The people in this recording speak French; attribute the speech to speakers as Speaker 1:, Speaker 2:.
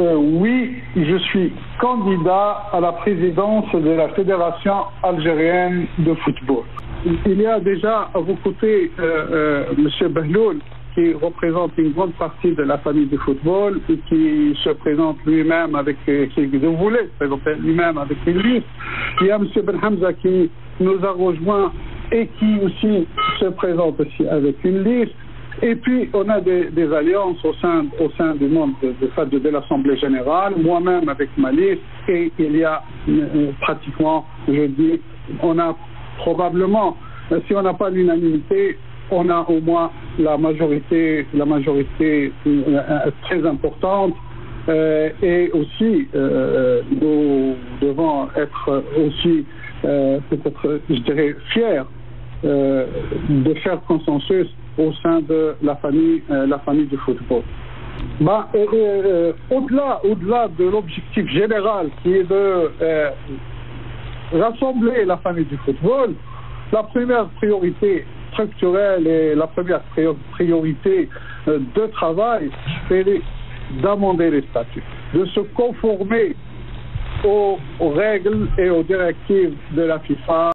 Speaker 1: euh, oui, je suis candidat à la présidence de la Fédération algérienne de football. Il y a déjà à vos côtés euh, M. Behloul qui représente une grande partie de la famille du football et qui se présente lui-même avec, qui vous voulez lui-même avec une liste. Il y a M. Ben Hamza qui nous a rejoint et qui aussi se présente aussi avec une liste. Et puis, on a des, alliances au sein, au sein du monde de, l'Assemblée générale, moi-même avec ma liste, et il y a euh, pratiquement, je dis, on a probablement, euh, si on n'a pas l'unanimité, on a au moins la majorité, la majorité euh, très importante. et aussi, nous devons être aussi peut-être, je dirais, fiers de faire consensus au sein de la famille, euh, la famille du football. Bah, euh, au-delà, au-delà de l'objectif général qui est de euh, rassembler la famille du football, la première priorité structurelle et la première priorité de travail, c'est d'amender les statuts, de se conformer aux règles et aux directives de la FIFA.